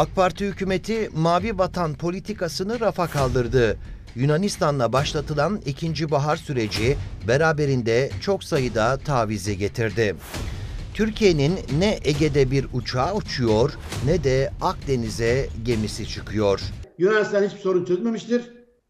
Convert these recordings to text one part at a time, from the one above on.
AK Parti hükümeti mavi vatan politikasını rafa kaldırdı. Yunanistan'la başlatılan ikinci bahar süreci beraberinde çok sayıda tavizi getirdi. Türkiye'nin ne Ege'de bir uçağı uçuyor ne de Akdeniz'e gemisi çıkıyor. Yunanistan hiçbir sorun çözmemiştir.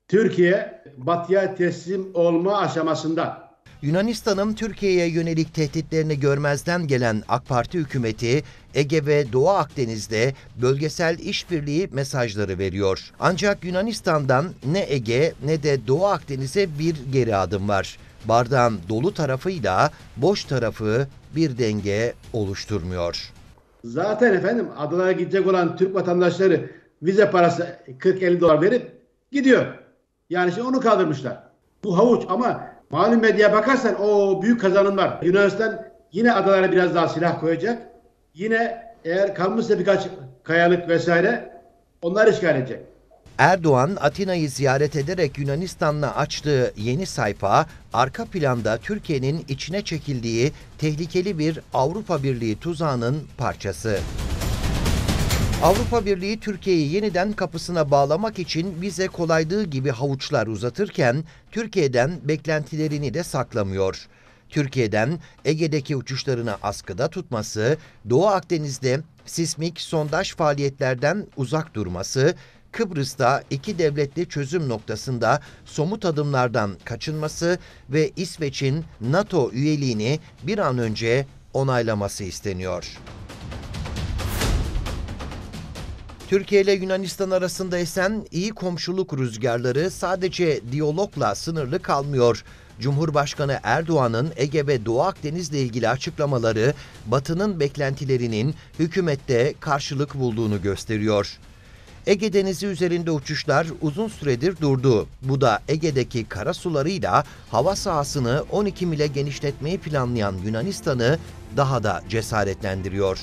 Türkiye batıya teslim olma aşamasında. Yunanistan'ın Türkiye'ye yönelik tehditlerini görmezden gelen AK Parti hükümeti Ege ve Doğu Akdeniz'de bölgesel işbirliği mesajları veriyor. Ancak Yunanistan'dan ne Ege ne de Doğu Akdeniz'e bir geri adım var. Bardağın dolu tarafıyla boş tarafı bir denge oluşturmuyor. Zaten efendim adalara gidecek olan Türk vatandaşları vize parası 40-50 dolar verip gidiyor. Yani şimdi onu kaldırmışlar. Bu havuç ama malum medyaya bakarsan o büyük kazanımlar. Yunanistan yine adalara biraz daha silah koyacak. Yine eğer kalmışsa birkaç kayalık vesaire onlar işgal edecek. Erdoğan, Atina'yı ziyaret ederek Yunanistan'la açtığı yeni sayfa, arka planda Türkiye'nin içine çekildiği tehlikeli bir Avrupa Birliği tuzağının parçası. Avrupa Birliği Türkiye'yi yeniden kapısına bağlamak için bize kolaylığı gibi havuçlar uzatırken Türkiye'den beklentilerini de saklamıyor. Türkiye'den Ege'deki uçuşlarını askıda tutması, Doğu Akdeniz'de sismik sondaj faaliyetlerden uzak durması, Kıbrıs'ta iki devletli çözüm noktasında somut adımlardan kaçınması ve İsveç'in NATO üyeliğini bir an önce onaylaması isteniyor. Türkiye ile Yunanistan arasında esen iyi komşuluk rüzgarları sadece diyalogla sınırlı kalmıyor. Cumhurbaşkanı Erdoğan'ın Ege ve Doğu Akdeniz'le ilgili açıklamaları Batı'nın beklentilerinin hükümette karşılık bulduğunu gösteriyor. Ege Denizi üzerinde uçuşlar uzun süredir durdu. Bu da Ege'deki kara sularıyla hava sahasını 12 mile genişletmeyi planlayan Yunanistan'ı daha da cesaretlendiriyor.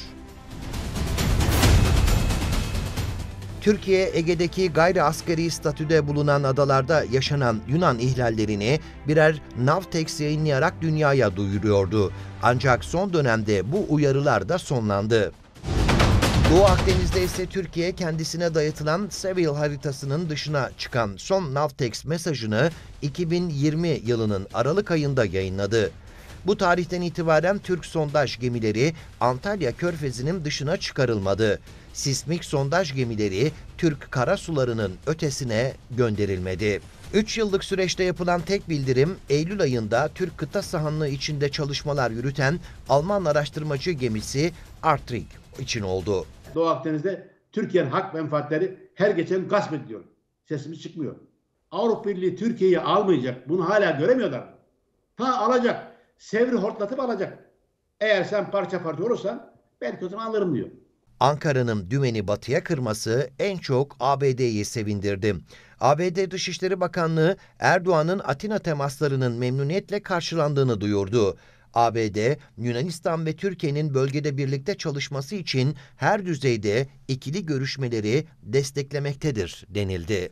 Türkiye, Ege'deki gayri askeri statüde bulunan adalarda yaşanan Yunan ihlallerini birer Navtex yayınlayarak dünyaya duyuruyordu. Ancak son dönemde bu uyarılar da sonlandı. Doğu Akdeniz'de ise Türkiye kendisine dayatılan Seville haritasının dışına çıkan son Navtex mesajını 2020 yılının Aralık ayında yayınladı. Bu tarihten itibaren Türk sondaj gemileri Antalya Körfezi'nin dışına çıkarılmadı. Sismik sondaj gemileri Türk karasularının ötesine gönderilmedi. 3 yıllık süreçte yapılan tek bildirim Eylül ayında Türk kıta sahanlığı içinde çalışmalar yürüten Alman araştırmacı gemisi Artrig için oldu. Doğu Akdeniz'de Türkiye'nin hak menfaatleri her geçen gasp ediliyor. Sesimiz çıkmıyor. Avrupa Birliği Türkiye'yi almayacak. Bunu hala göremiyorlar. Ha alacak. Sevri hortlatıp alacak. Eğer sen parça parça olursan belki o zaman alırım diyor. Ankara'nın dümeni batıya kırması en çok ABD'yi sevindirdi. ABD Dışişleri Bakanlığı Erdoğan'ın Atina temaslarının memnuniyetle karşılandığını duyurdu. ABD, Yunanistan ve Türkiye'nin bölgede birlikte çalışması için her düzeyde ikili görüşmeleri desteklemektedir denildi.